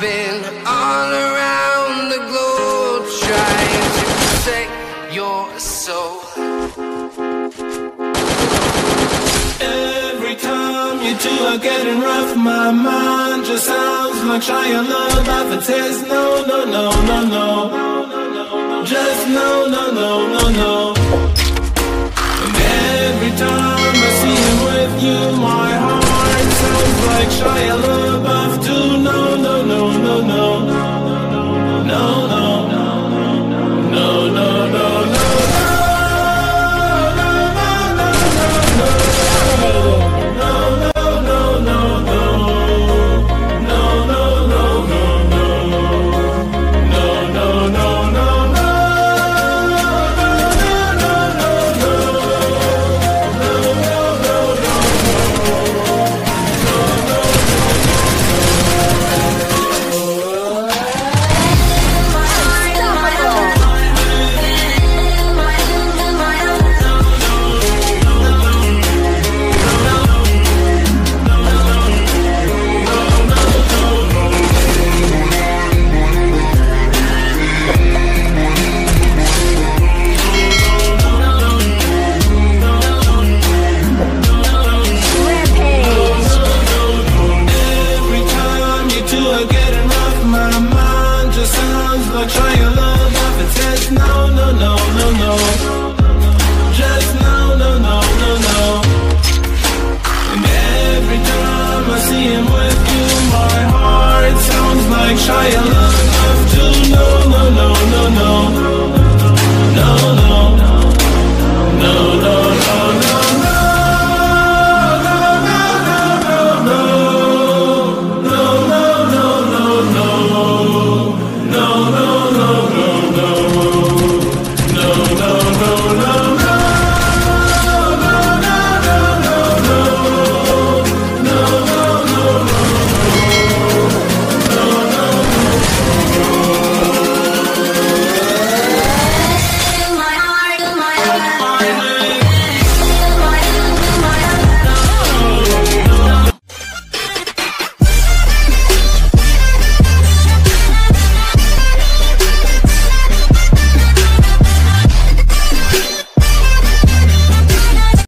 been all around the globe trying to protect your soul. Every time you two are getting rough, my mind just sounds like Shia LaBeouf. It says no, no, no, no, no, just no, no, no, no, no. And every time I see him with you, my heart sounds like Shia LaBeouf my mind just sounds like trying